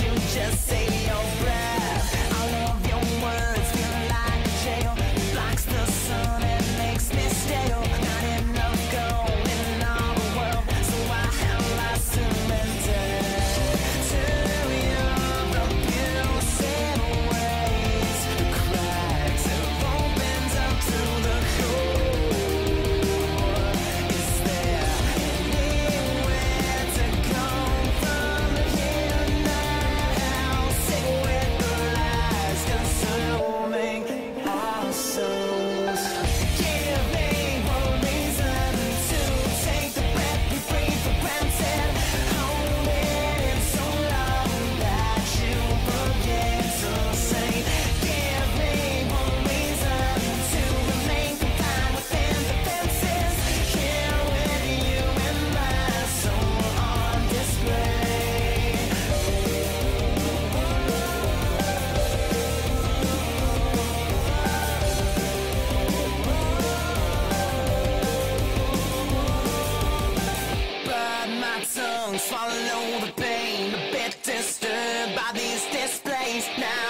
you just say Swallow the pain, a bit disturbed by these displays now.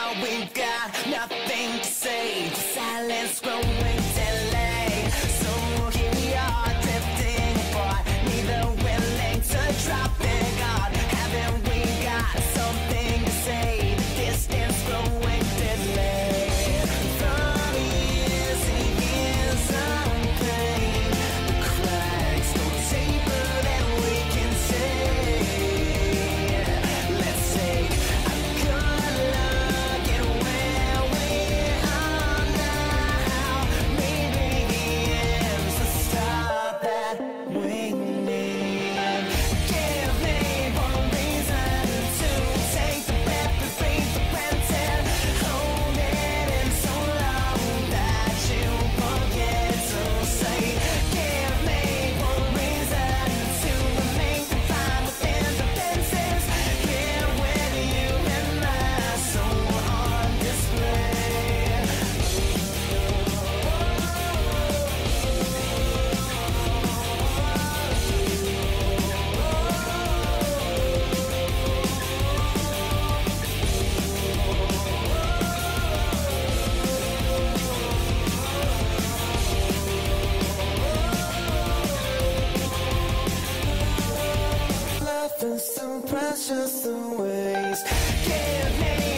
nothing's so precious in ways. Give me.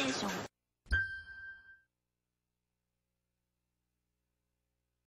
英雄。